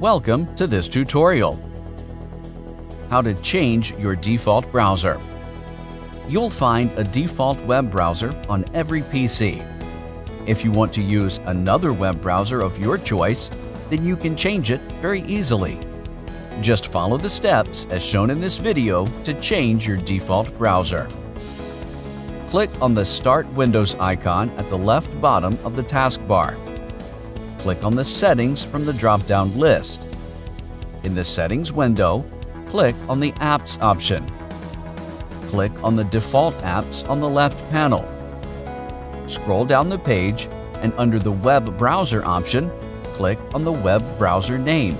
Welcome to this tutorial. How to change your default browser. You'll find a default web browser on every PC. If you want to use another web browser of your choice, then you can change it very easily. Just follow the steps as shown in this video to change your default browser. Click on the Start Windows icon at the left bottom of the taskbar click on the Settings from the drop-down list. In the Settings window, click on the Apps option. Click on the Default Apps on the left panel. Scroll down the page and under the Web Browser option, click on the web browser name.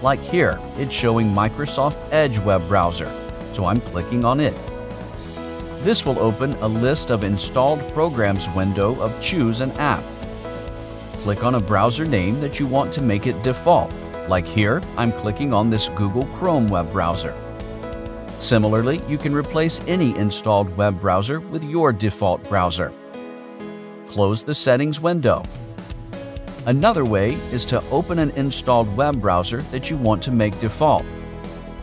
Like here, it's showing Microsoft Edge web browser, so I'm clicking on it. This will open a list of installed programs window of Choose an App click on a browser name that you want to make it default. Like here, I'm clicking on this Google Chrome web browser. Similarly, you can replace any installed web browser with your default browser. Close the settings window. Another way is to open an installed web browser that you want to make default.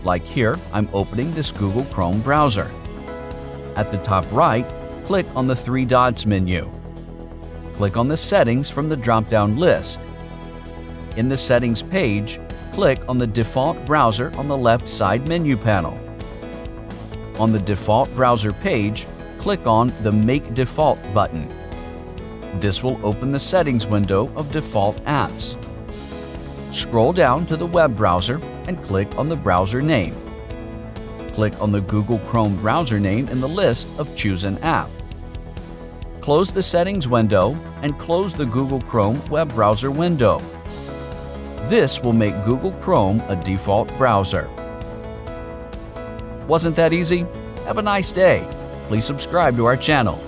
Like here, I'm opening this Google Chrome browser. At the top right, click on the three dots menu click on the Settings from the drop-down list. In the Settings page, click on the default browser on the left side menu panel. On the default browser page, click on the Make Default button. This will open the settings window of default apps. Scroll down to the web browser and click on the browser name. Click on the Google Chrome browser name in the list of Choose an App. Close the Settings window and close the Google Chrome web browser window. This will make Google Chrome a default browser. Wasn't that easy? Have a nice day. Please subscribe to our channel.